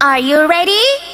Are you ready?